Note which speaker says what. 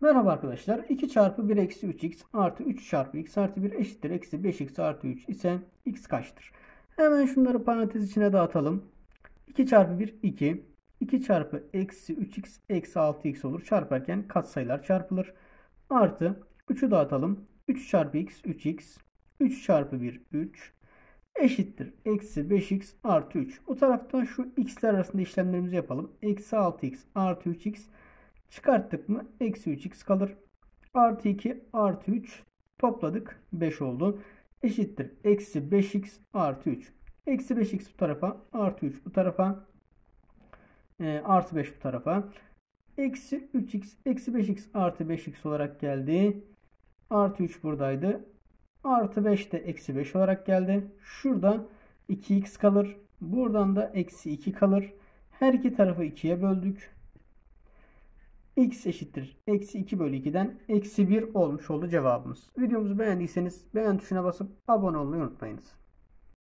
Speaker 1: Merhaba arkadaşlar. 2 çarpı 1 eksi 3x artı 3 çarpı x artı 1 eşittir. Eksi 5x artı 3 ise x kaçtır? Hemen şunları parantez içine dağıtalım. 2 çarpı 1 2. 2 çarpı eksi 3x eksi 6x olur. Çarparken katsayılar çarpılır. Artı 3'ü dağıtalım. 3 çarpı x 3x. 3 çarpı 1 3. Eşittir. Eksi 5x artı 3. Bu taraftan şu x'ler arasında işlemlerimizi yapalım. Eksi 6x artı 3x Çıkarttık mı? Eksi 3x kalır. Artı 2 artı 3 topladık. 5 oldu. Eşittir. Eksi 5x artı 3. Eksi 5x bu tarafa. Artı 3 bu tarafa. E, artı 5 bu tarafa. Eksi 3x. Eksi 5x artı 5x olarak geldi. Artı 3 buradaydı. Artı 5 de eksi 5 olarak geldi. Şurada 2x kalır. Buradan da eksi 2 kalır. Her iki tarafı 2'ye böldük x eşittir. Eksi 2 bölü 2'den eksi 1 olmuş oldu cevabımız. Videomuzu beğendiyseniz beğen tuşuna basıp abone olmayı unutmayınız.